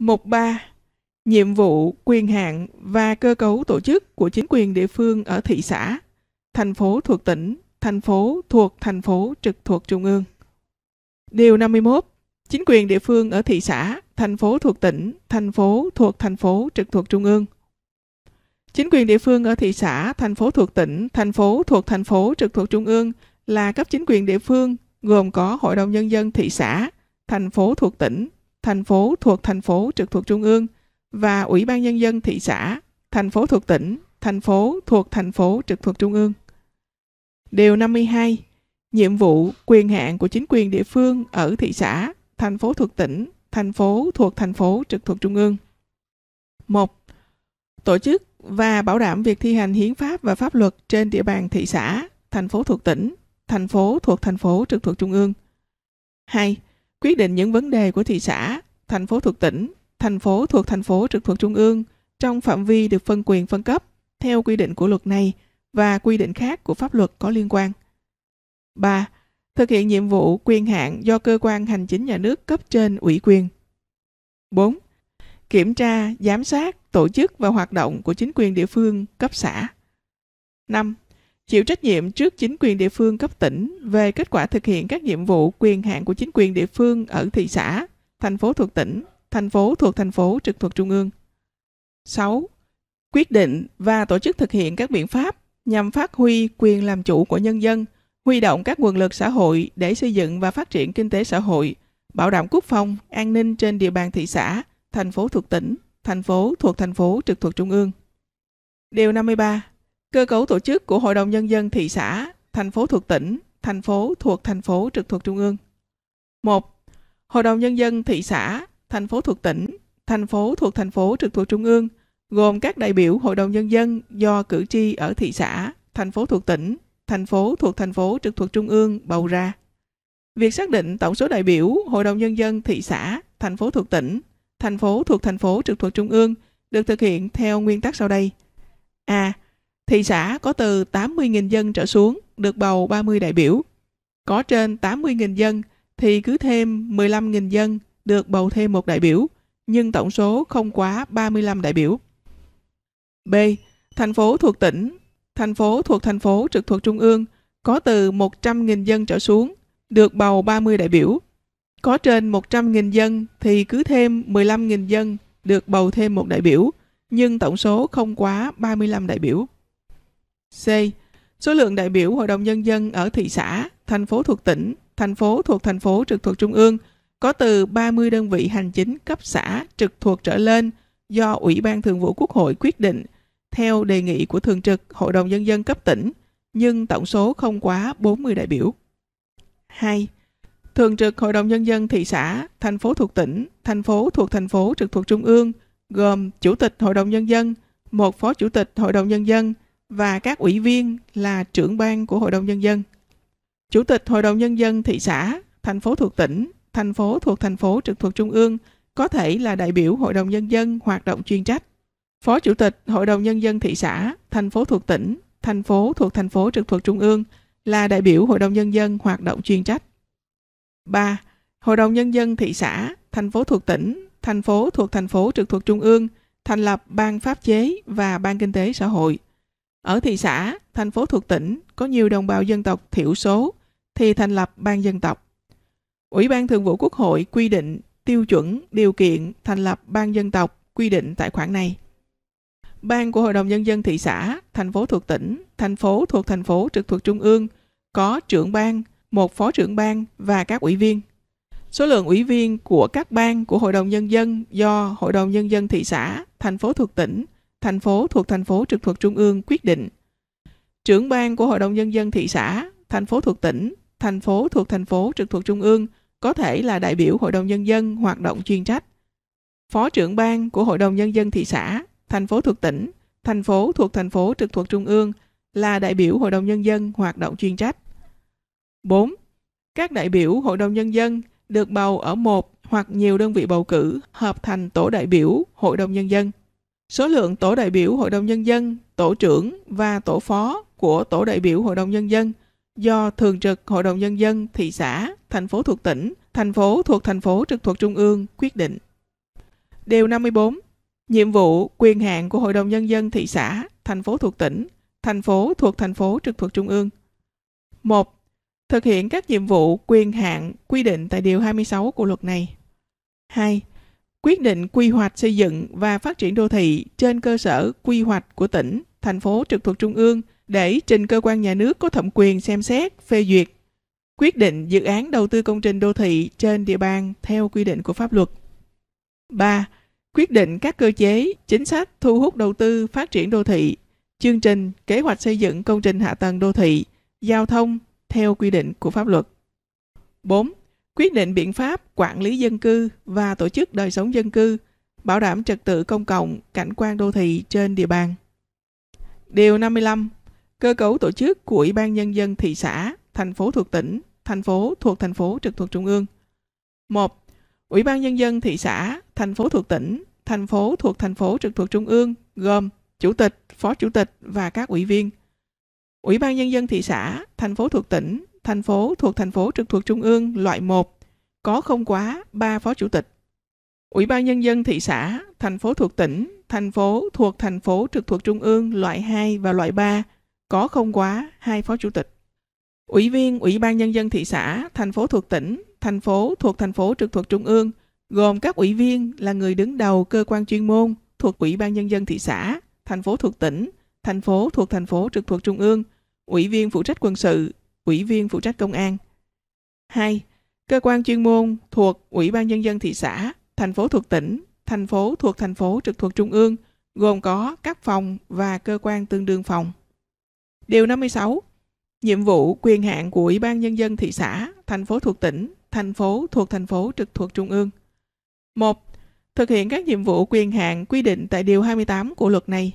Mục 3. Nhiệm vụ, quyền hạn và cơ cấu tổ chức của chính quyền địa phương ở thị xã, thành phố thuộc tỉnh, thành phố thuộc thành phố trực thuộc trung ương. Điều 51. Chính quyền địa phương ở thị xã, thành phố thuộc tỉnh, thành phố thuộc thành phố trực thuộc trung ương. Chính quyền địa phương ở thị xã, thành phố thuộc tỉnh, thành phố thuộc thành phố trực thuộc trung ương là cấp chính quyền địa phương gồm có Hội đồng Nhân dân thị xã, thành phố thuộc tỉnh, thành phố thuộc thành phố trực thuộc trung ương và Ủy ban Nhân dân thị xã, thành phố thuộc tỉnh, thành phố thuộc thành phố trực thuộc trung ương. Điều 52. Nhiệm vụ, quyền hạn của chính quyền địa phương ở thị xã, thành phố thuộc tỉnh, thành phố thuộc thành phố trực thuộc trung ương. 1. Tổ chức và bảo đảm việc thi hành hiến pháp và pháp luật trên địa bàn thị xã, thành phố thuộc tỉnh, thành phố thuộc thành phố trực thuộc trung ương. 2. Quyết định những vấn đề của thị xã, thành phố thuộc tỉnh, thành phố thuộc thành phố trực thuộc trung ương trong phạm vi được phân quyền phân cấp theo quy định của luật này và quy định khác của pháp luật có liên quan. 3. Thực hiện nhiệm vụ quyền hạn do cơ quan hành chính nhà nước cấp trên ủy quyền. 4. Kiểm tra, giám sát, tổ chức và hoạt động của chính quyền địa phương cấp xã. 5. Chịu trách nhiệm trước chính quyền địa phương cấp tỉnh về kết quả thực hiện các nhiệm vụ quyền hạn của chính quyền địa phương ở thị xã, thành phố thuộc tỉnh, thành phố thuộc thành phố trực thuộc trung ương. 6. Quyết định và tổ chức thực hiện các biện pháp nhằm phát huy quyền làm chủ của nhân dân, huy động các nguồn lực xã hội để xây dựng và phát triển kinh tế xã hội, bảo đảm quốc phòng, an ninh trên địa bàn thị xã, thành phố thuộc tỉnh, thành phố thuộc thành phố trực thuộc trung ương. Điều 53. Cơ cấu tổ chức của Hội đồng Nhân dân thị xã, thành phố thuộc tỉnh, thành phố thuộc thành phố trực thuộc trung ương. 1. Hội đồng Nhân dân thị xã, thành phố thuộc tỉnh, thành phố thuộc thành phố trực thuộc trung ương, gồm các đại biểu Hội đồng Nhân dân do cử tri ở thị xã, thành phố thuộc tỉnh, thành phố thuộc thành phố trực thuộc trung ương bầu ra. Việc xác định tổng số đại biểu Hội đồng Nhân dân thị xã, thành phố thuộc tỉnh, thành phố thuộc thành phố trực thuộc trung ương được thực hiện theo nguyên tắc sau đây. A. Thị xã có từ 80.000 dân trở xuống được bầu 30 đại biểu. Có trên 80.000 dân thì cứ thêm 15.000 dân được bầu thêm một đại biểu, nhưng tổng số không quá 35 đại biểu. B. Thành phố thuộc tỉnh, thành phố thuộc thành phố trực thuộc trung ương có từ 100.000 dân trở xuống được bầu 30 đại biểu. Có trên 100.000 dân thì cứ thêm 15.000 dân được bầu thêm một đại biểu, nhưng tổng số không quá 35 đại biểu. C. Số lượng đại biểu Hội đồng Nhân dân ở thị xã, thành phố thuộc tỉnh, thành phố thuộc thành phố trực thuộc trung ương có từ 30 đơn vị hành chính cấp xã trực thuộc trở lên do Ủy ban Thường vụ Quốc hội quyết định theo đề nghị của Thường trực Hội đồng Nhân dân cấp tỉnh, nhưng tổng số không quá 40 đại biểu. 2. Thường trực Hội đồng Nhân dân thị xã, thành phố thuộc tỉnh, thành phố thuộc thành phố trực thuộc trung ương, gồm Chủ tịch Hội đồng Nhân dân, một Phó Chủ tịch Hội đồng Nhân dân và các ủy viên là trưởng ban của Hội đồng Nhân dân. Chủ tịch Hội đồng Nhân dân thị xã, thành phố thuộc tỉnh, thành phố thuộc thành phố trực thuộc trung ương có thể là đại biểu Hội đồng Nhân dân hoạt động chuyên trách. Phó Chủ tịch Hội đồng Nhân dân thị xã, thành phố thuộc tỉnh, thành phố thuộc thành phố trực thuộc trung ương là đại biểu Hội đồng Nhân dân hoạt động chuyên trách. 3. Hội đồng Nhân dân thị xã, thành phố thuộc tỉnh, thành phố thuộc thành phố trực thuộc trung ương thành lập ban pháp chế và ban kinh tế xã hội. Ở thị xã, thành phố thuộc tỉnh có nhiều đồng bào dân tộc thiểu số thì thành lập ban dân tộc. Ủy ban Thường vụ Quốc hội quy định tiêu chuẩn, điều kiện thành lập ban dân tộc quy định tại khoản này. Ban của Hội đồng Nhân dân thị xã, thành phố thuộc tỉnh, thành phố thuộc thành phố trực thuộc trung ương có trưởng ban, một phó trưởng ban và các ủy viên. Số lượng ủy viên của các ban của Hội đồng Nhân dân do Hội đồng Nhân dân thị xã, thành phố thuộc tỉnh, thành phố thuộc thành phố trực thuộc trung ương quyết định. Trưởng ban của Hội đồng Nhân dân thị xã, thành phố thuộc tỉnh, thành phố thuộc thành phố trực thuộc trung ương có thể là đại biểu Hội đồng Nhân dân hoạt động chuyên trách. Phó trưởng ban của Hội đồng Nhân dân thị xã, thành phố thuộc tỉnh, thành phố thuộc thành phố trực thuộc trung ương là đại biểu Hội đồng Nhân dân hoạt động chuyên trách. 4. Các đại biểu Hội đồng Nhân dân được bầu ở một hoặc nhiều đơn vị bầu cử hợp thành tổ đại biểu Hội đồng Nhân dân. Số lượng tổ đại biểu Hội đồng Nhân dân, tổ trưởng và tổ phó của tổ đại biểu Hội đồng Nhân dân do Thường trực Hội đồng Nhân dân thị xã, thành phố thuộc tỉnh, thành phố thuộc thành phố trực thuộc trung ương quyết định. Điều 54. Nhiệm vụ, quyền hạn của Hội đồng Nhân dân thị xã, thành phố thuộc tỉnh, thành phố thuộc thành phố trực thuộc Trung ương. 1. Thực hiện các nhiệm vụ, quyền hạn quy định tại Điều 26 của luật này. 2. Quyết định quy hoạch xây dựng và phát triển đô thị trên cơ sở quy hoạch của tỉnh, thành phố trực thuộc Trung ương để trình cơ quan nhà nước có thẩm quyền xem xét, phê duyệt, quyết định dự án đầu tư công trình đô thị trên địa bàn theo quy định của pháp luật. 3. Quyết định các cơ chế, chính sách thu hút đầu tư phát triển đô thị, chương trình, kế hoạch xây dựng công trình hạ tầng đô thị, giao thông theo quy định của pháp luật. 4. Quyết định biện pháp quản lý dân cư và tổ chức đời sống dân cư, bảo đảm trật tự công cộng, cảnh quan đô thị trên địa bàn. Điều 55. Cơ cấu tổ chức của Ủy ban Nhân dân thị xã, thành phố thuộc tỉnh, thành phố thuộc thành phố trực thuộc Trung ương. 1. Ủy ban Nhân dân thị xã, thành phố thuộc tỉnh, thành phố thuộc thành phố trực thuộc Trung ương gồm Chủ tịch, Phó Chủ tịch và các ủy viên. Ủy ban Nhân dân thị xã, thành phố thuộc tỉnh, thành phố thuộc thành phố trực thuộc Trung ương loại 1 có không quá 3 Phó Chủ tịch. Ủy ban Nhân dân thị xã, thành phố thuộc tỉnh, thành phố thuộc thành phố trực thuộc Trung ương loại 2 và loại 3 có không quá hai Phó Chủ tịch. Ủy viên Ủy ban Nhân dân thị xã, thành phố thuộc tỉnh, thành phố thuộc thành phố trực thuộc Trung ương, gồm các ủy viên là người đứng đầu cơ quan chuyên môn thuộc Ủy ban Nhân dân thị xã, thành phố thuộc tỉnh, thành phố thuộc thành phố trực thuộc Trung ương, ủy viên phụ trách quân sự, ủy viên phụ trách công an. 2. Cơ quan chuyên môn thuộc Ủy ban Nhân dân thị xã, thành phố thuộc tỉnh, thành phố thuộc thành phố trực thuộc Trung ương, gồm có các phòng và cơ quan tương đương phòng. Điều 56. Nhiệm vụ quyền hạn của Ủy ban Nhân dân thị xã, thành phố thuộc tỉnh, thành phố thuộc thành phố trực thuộc Trung ương. 1. Thực hiện các nhiệm vụ quyền hạn quy định tại Điều 28 của luật này.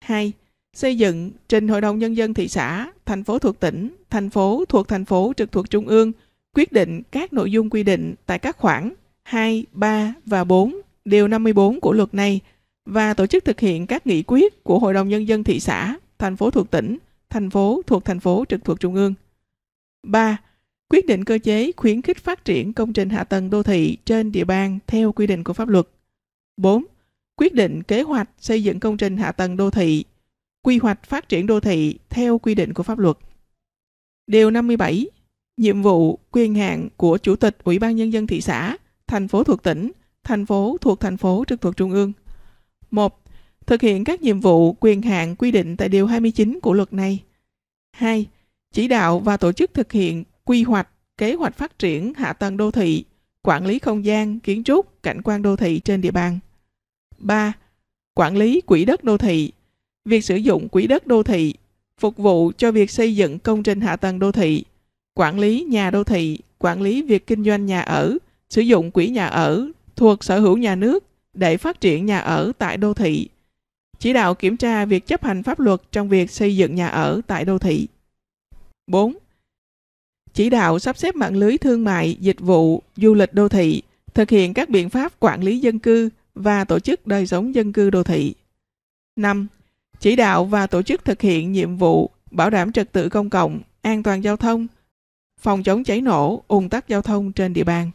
2. Xây dựng, trình Hội đồng Nhân dân thị xã, thành phố thuộc tỉnh, thành phố thuộc thành phố trực thuộc Trung ương, quyết định các nội dung quy định tại các khoản 2, 3 và 4, Điều 54 của luật này và tổ chức thực hiện các nghị quyết của Hội đồng Nhân dân thị xã, thành phố thuộc tỉnh, thành phố thuộc thành phố trực thuộc Trung ương. 3. Quyết định cơ chế khuyến khích phát triển công trình hạ tầng đô thị trên địa bàn theo quy định của pháp luật. 4. Quyết định kế hoạch xây dựng công trình hạ tầng đô thị, quy hoạch phát triển đô thị theo quy định của pháp luật. Điều 57. Nhiệm vụ, quyền hạn của Chủ tịch Ủy ban Nhân dân thị xã, thành phố thuộc tỉnh, thành phố thuộc thành phố trực thuộc Trung ương. 1 thực hiện các nhiệm vụ quyền hạn quy định tại Điều 29 của luật này. 2. Chỉ đạo và tổ chức thực hiện quy hoạch, kế hoạch phát triển hạ tầng đô thị, quản lý không gian, kiến trúc, cảnh quan đô thị trên địa bàn. 3. Quản lý quỹ đất đô thị. Việc sử dụng quỹ đất đô thị phục vụ cho việc xây dựng công trình hạ tầng đô thị, quản lý nhà đô thị, quản lý việc kinh doanh nhà ở, sử dụng quỹ nhà ở thuộc sở hữu nhà nước để phát triển nhà ở tại đô thị chỉ đạo kiểm tra việc chấp hành pháp luật trong việc xây dựng nhà ở tại đô thị. 4. Chỉ đạo sắp xếp mạng lưới thương mại, dịch vụ, du lịch đô thị, thực hiện các biện pháp quản lý dân cư và tổ chức đời sống dân cư đô thị. 5. Chỉ đạo và tổ chức thực hiện nhiệm vụ bảo đảm trật tự công cộng, an toàn giao thông, phòng chống cháy nổ, ủng tắc giao thông trên địa bàn.